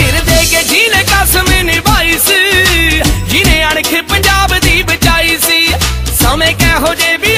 ਸਿਰ ਦੇ ਕੇ ਜੀਨੇ ਕਸਮ ਨਿਭਾਈ ਸੀ। ਜੀਨੇ ਅਣਖ ਪੰਜਾਬ ਦੀ ਬਚਾਈ ਸੀ। ਸਮੇਂ ਕਹੋ ਜੇ ਵੀ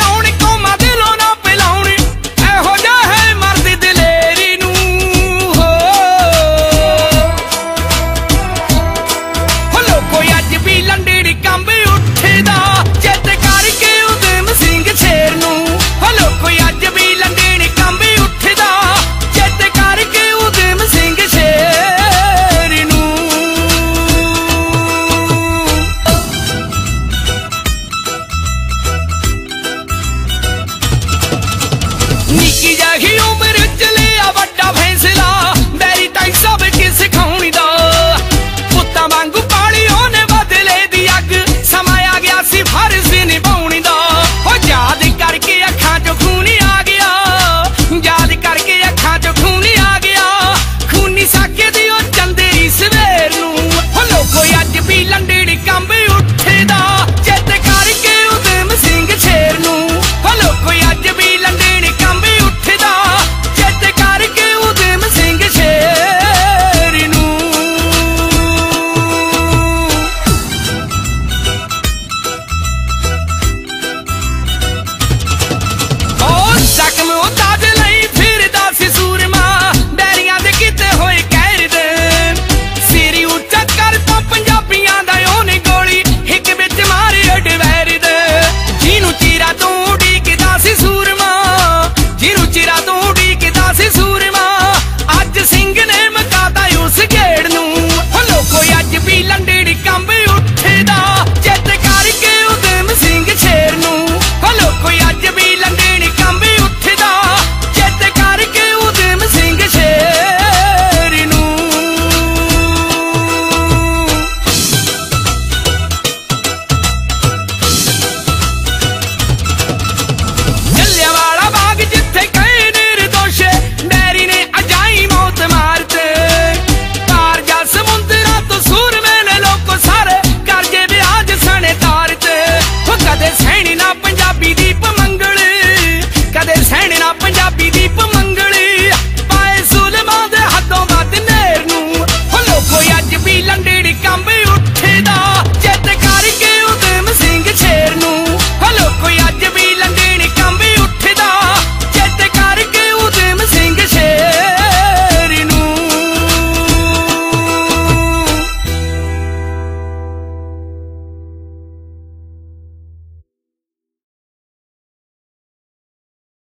ਪੰਜਾਬੀ ਦੀ